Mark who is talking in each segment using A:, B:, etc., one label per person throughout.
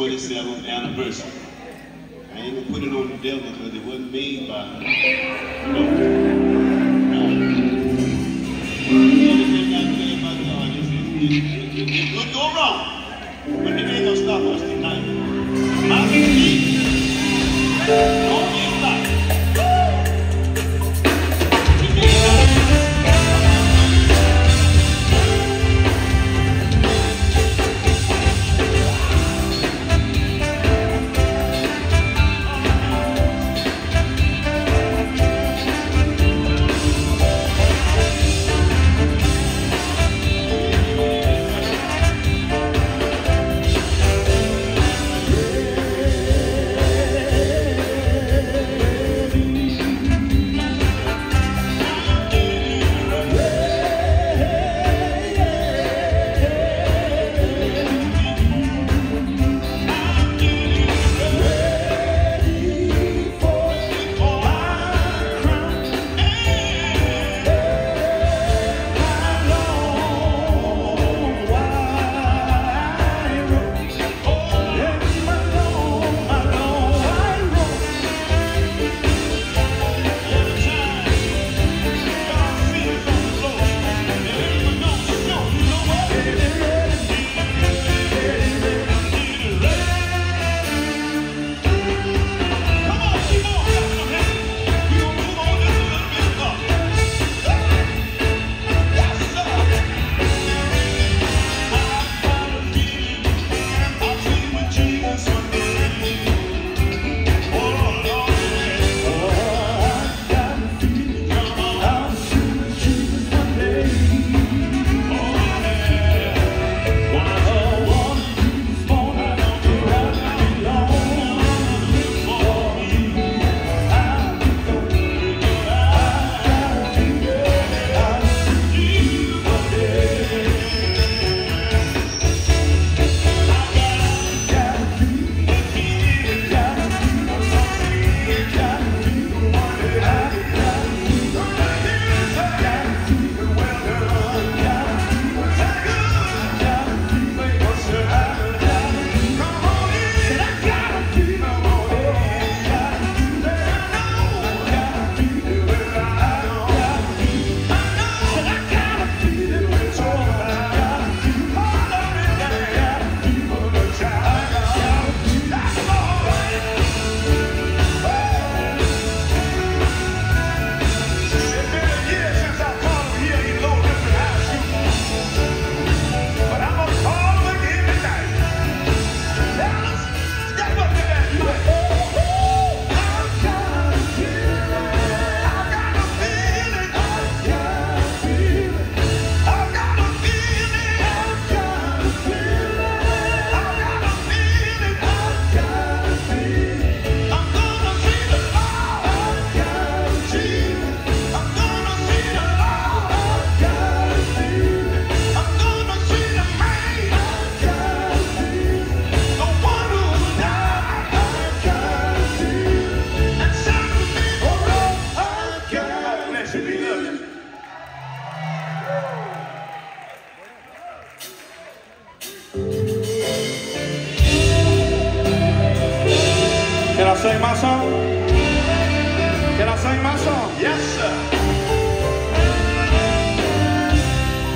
A: 27th anniversary. I ain't gonna put it on the devil because it wasn't made by you know. It could go wrong, but it ain't gonna stop us.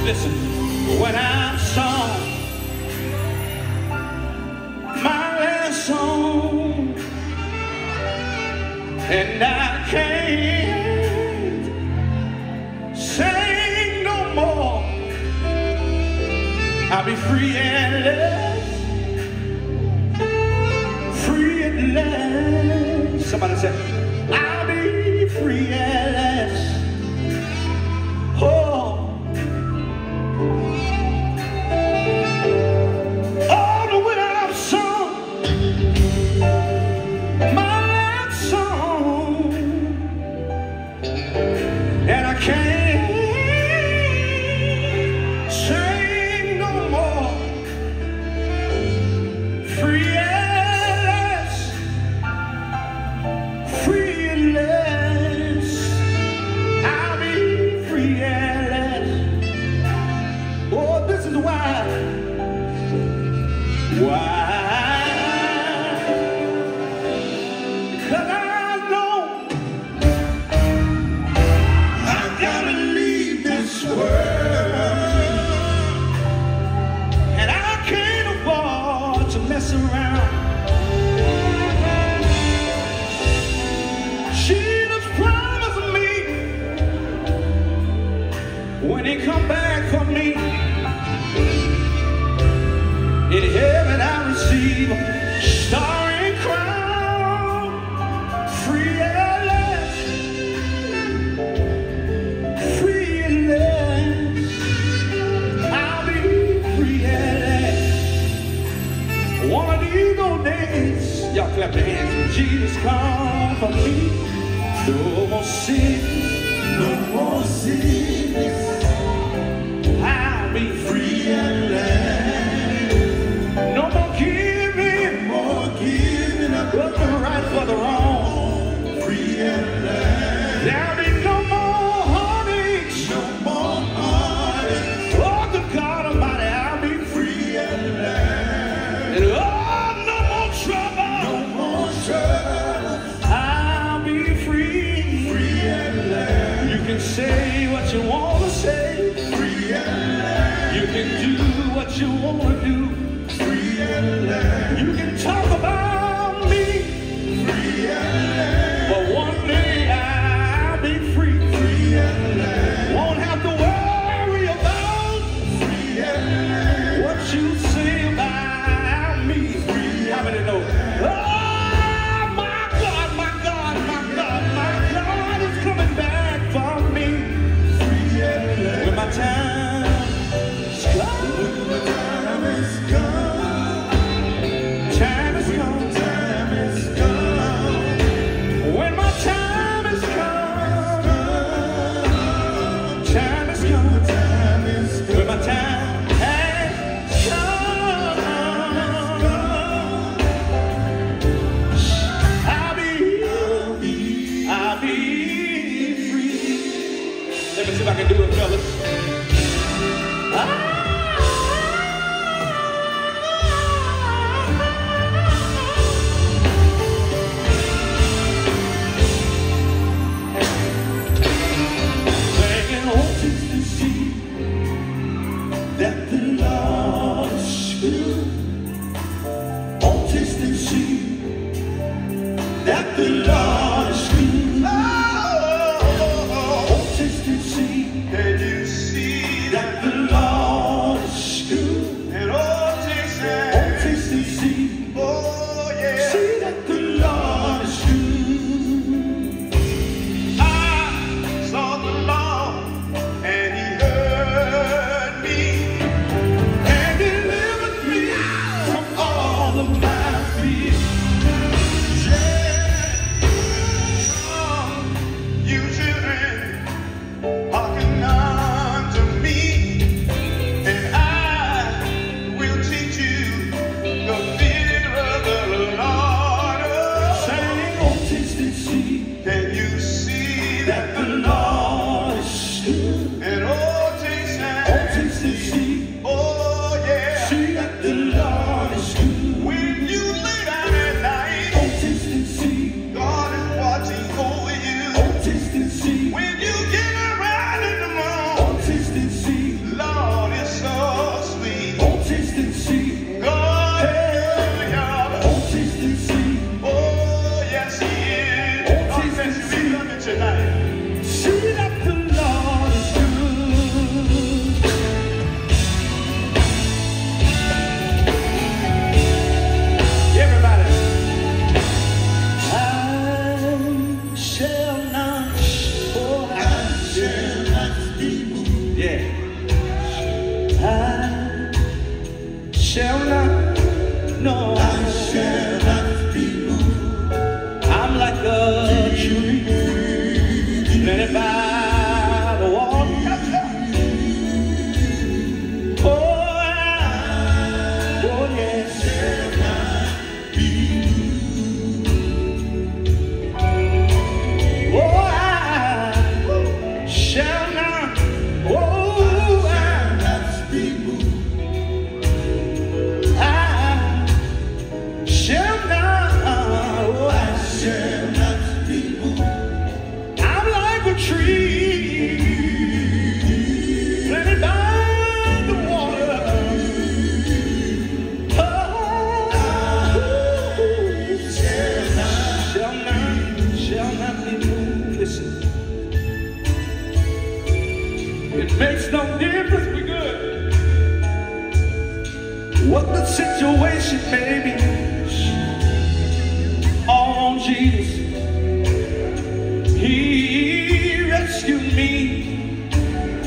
B: listen when I'm song. My last song. And I can't sing no more. I'll be free and less. Free and less. Somebody said, I'll be free and less.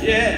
B: Yeah.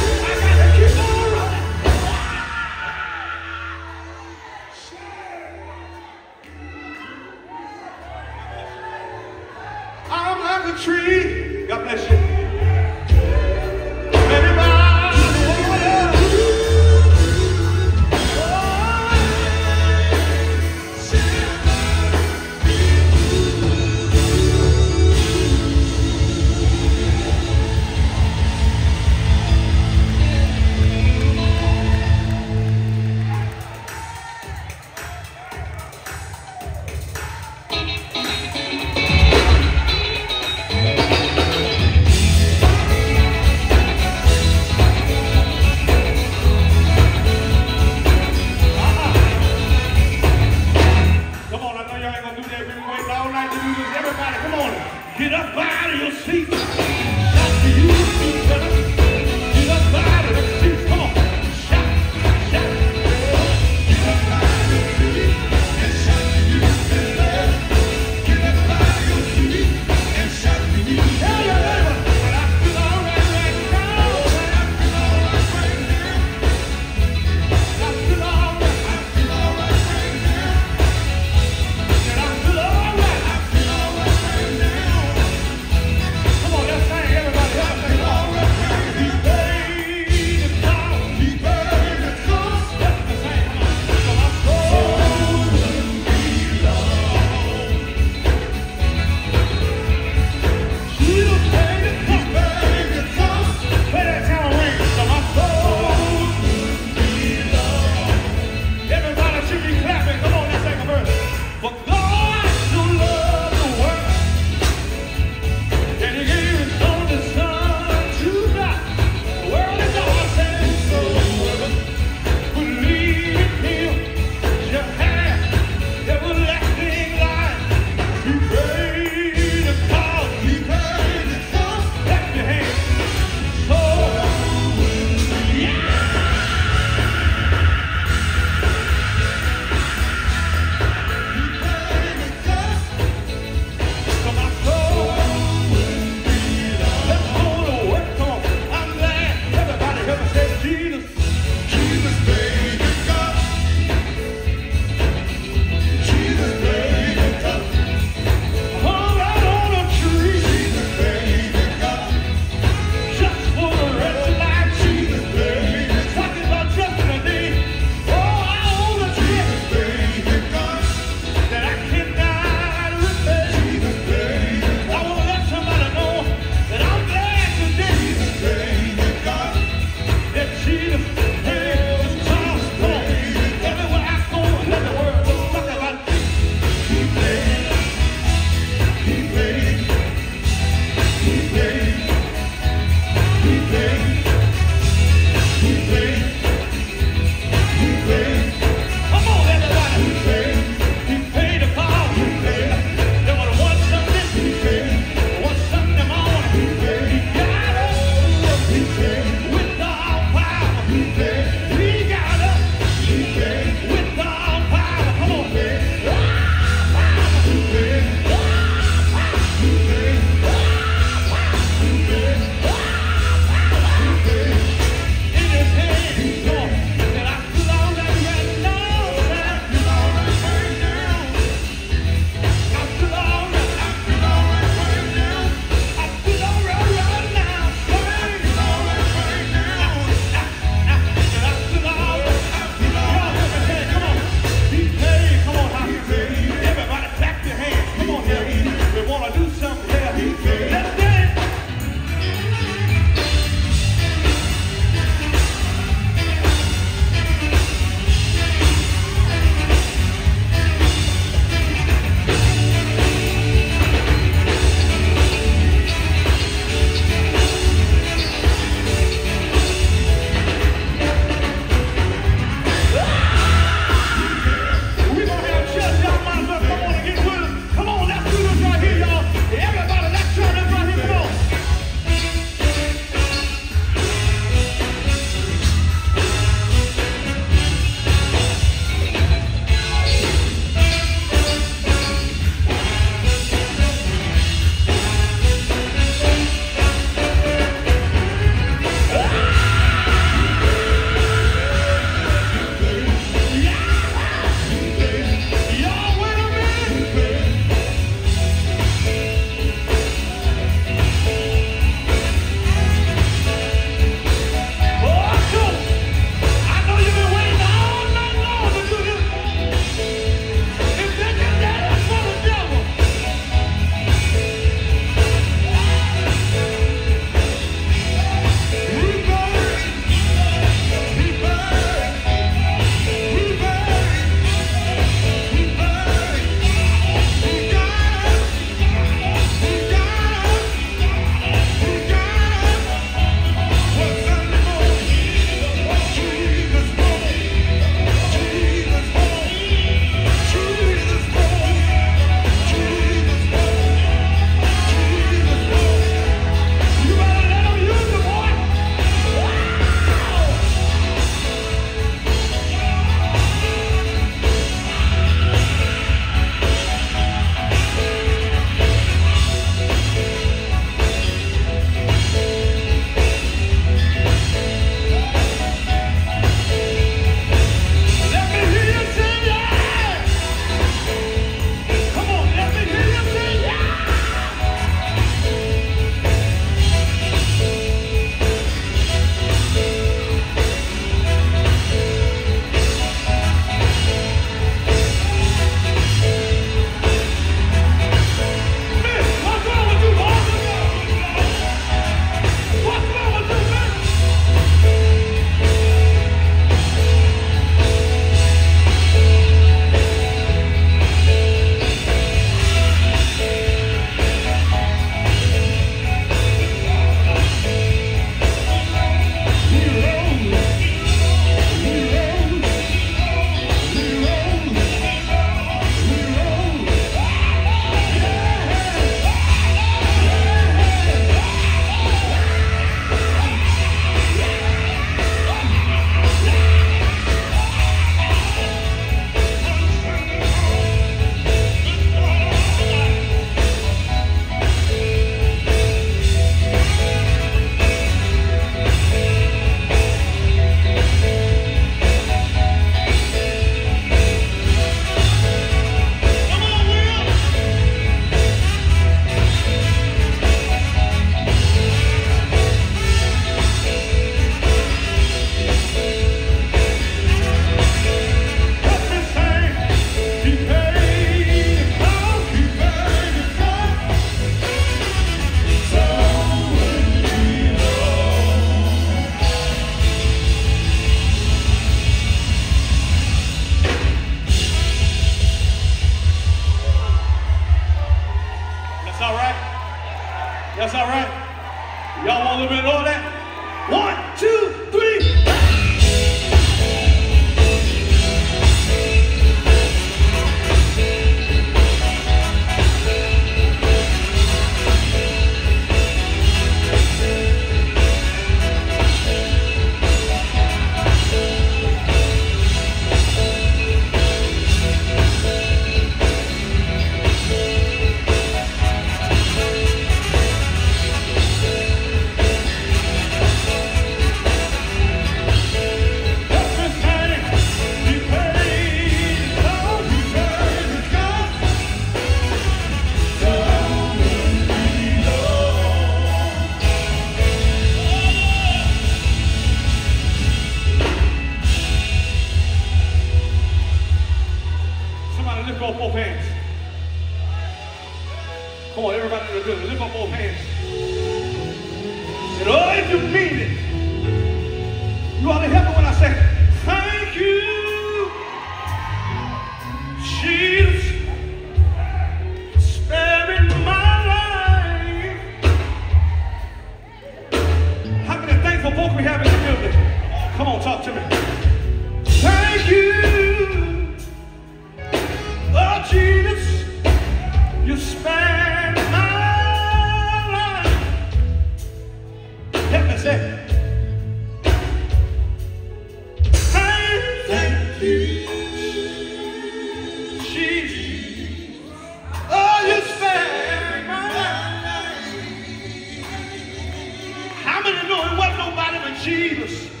B: Jesus?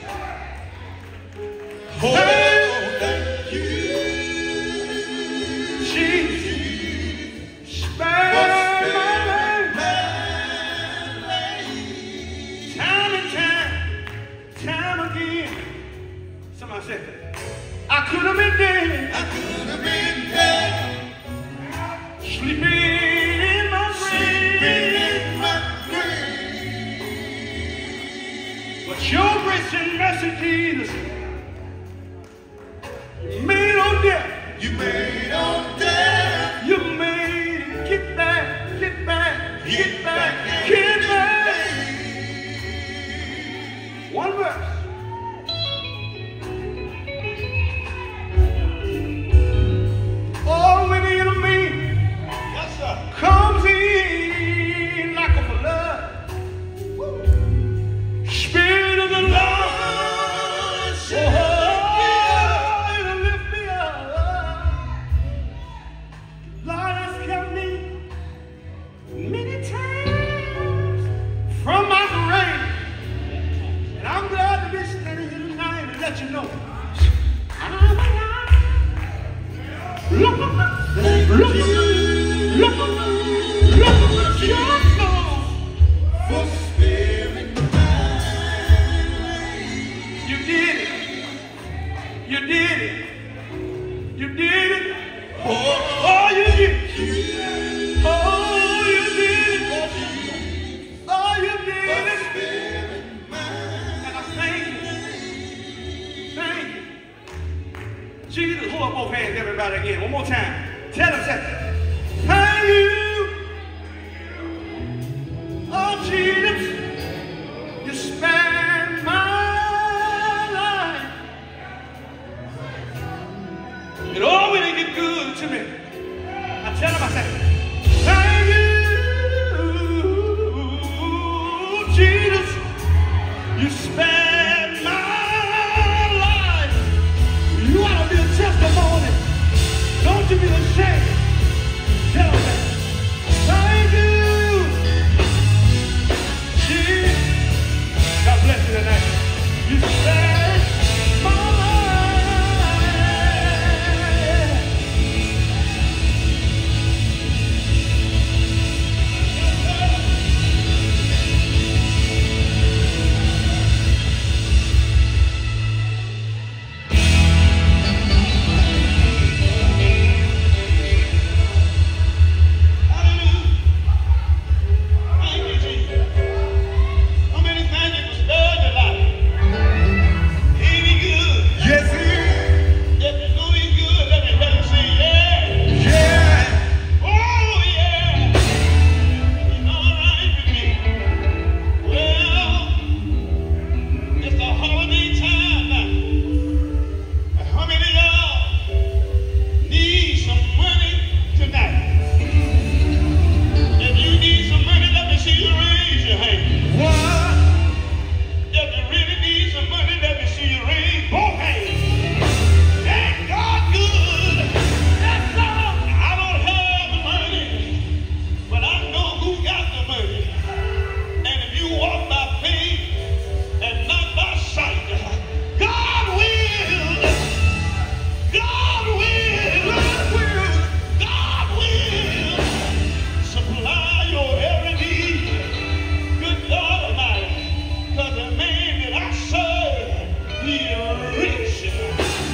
B: And Look!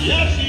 A: Yes,